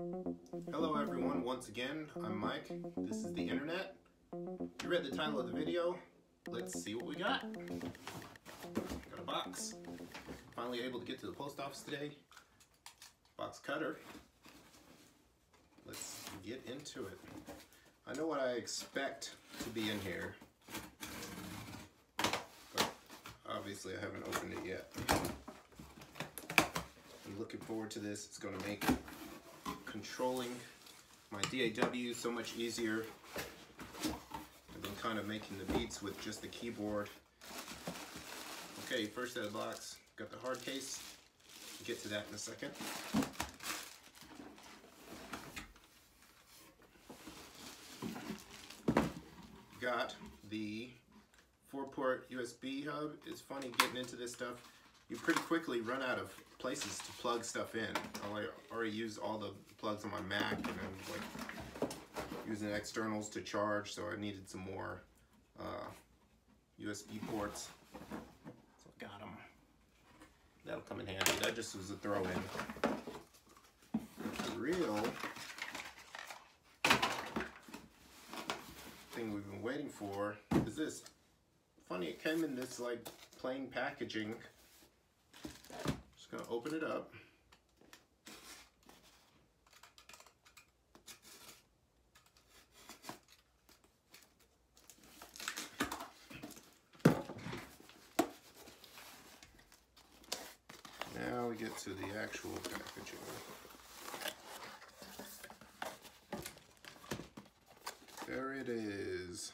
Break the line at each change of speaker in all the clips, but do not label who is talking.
Hello everyone, once again, I'm Mike. This is the internet. You read the title of the video. Let's see what we got. Got a box. Finally able to get to the post office today. Box cutter. Let's get into it. I know what I expect to be in here. But obviously I haven't opened it yet. I'm looking forward to this. It's going to make controlling my DAW so much easier. I've been kind of making the beats with just the keyboard. Okay, first out of the box, got the hard case. We'll get to that in a second. Got the four port USB hub. It's funny getting into this stuff. You pretty quickly run out of places to plug stuff in. I already used all the plugs on my Mac and I'm like using externals to charge so I needed some more uh, USB ports. So I got them. That'll come in handy. That just was a throw in. The real thing we've been waiting for is this. Funny, it came in this like plain packaging. Just gonna open it up. Now we get to the actual packaging. There it is.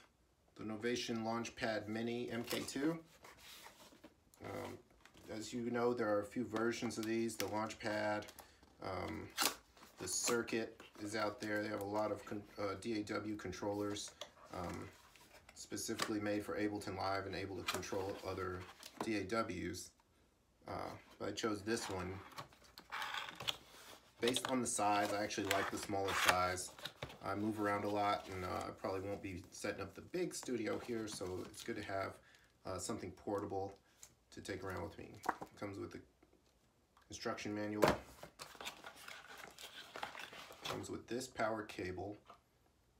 The Novation Launchpad Mini MK2. Um, as you know, there are a few versions of these. The Launchpad, um, the Circuit is out there. They have a lot of con uh, DAW controllers um, specifically made for Ableton Live and able to control other DAWs. Uh, but I chose this one. Based on the size, I actually like the smaller size. I move around a lot and uh, I probably won't be setting up the big studio here, so it's good to have uh, something portable to take around with me. It comes with the instruction manual. Comes with this power cable.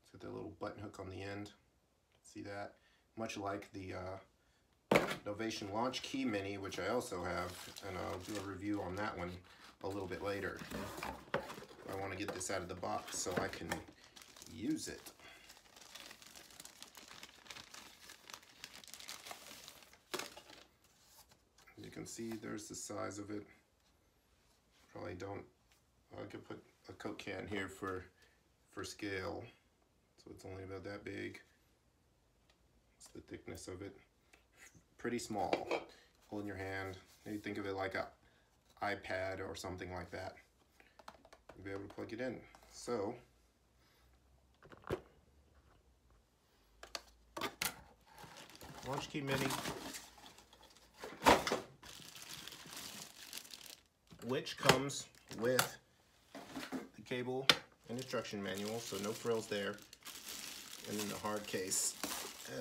It's got that little button hook on the end. See that? Much like the uh, Novation Launchkey Mini, which I also have, and I'll do a review on that one a little bit later. I want to get this out of the box so I can use it. You can see there's the size of it. Probably don't, I could put a Coke can here for, for scale. So it's only about that big. That's the thickness of it. Pretty small. Hold in your hand. Maybe think of it like a iPad or something like that. You'll be able to plug it in. So, Launchkey Mini, which comes with the cable and instruction manual, so no frills there, and then the hard case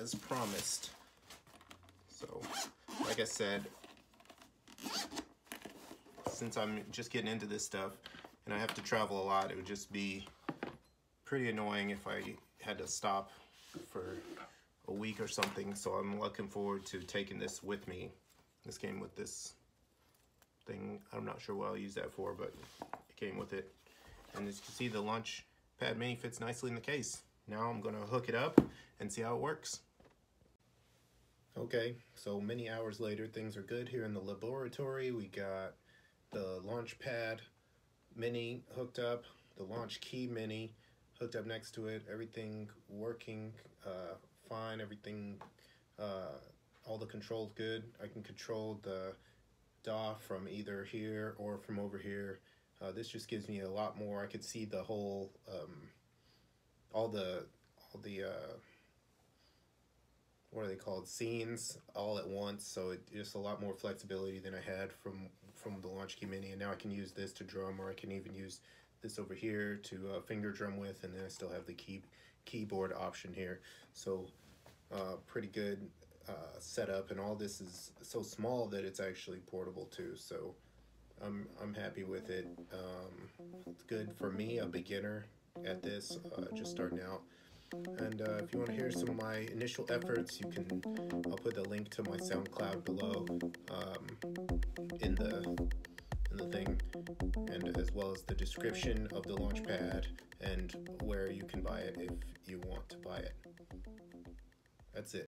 as promised. So, like I said, since I'm just getting into this stuff and I have to travel a lot, it would just be pretty annoying if I had to stop for a week or something. So I'm looking forward to taking this with me. This came with this thing. I'm not sure what I'll use that for, but it came with it. And as you can see, the Launch Pad Mini fits nicely in the case. Now I'm gonna hook it up and see how it works. Okay, so many hours later, things are good here in the laboratory. We got the Launchpad Mini hooked up, the Launchkey Mini hooked up next to it, everything working uh, fine, everything, uh, all the controls good. I can control the DAW from either here or from over here. Uh, this just gives me a lot more. I could see the whole, um, all the, all the, uh, what are they called, scenes all at once. So it just a lot more flexibility than I had from from the Launchkey Mini. And now I can use this to drum, or I can even use this over here to uh, finger drum with, and then I still have the key keyboard option here. So uh, pretty good uh, setup, and all this is so small that it's actually portable too. So I'm I'm happy with it. Um, it's good for me, a beginner at this, uh, just starting out. And uh, if you want to hear some of my initial efforts, you can. I'll put the link to my SoundCloud below um, in the in the thing, and as well as the description of the Launchpad and where you can buy it if you want to buy it. That's it.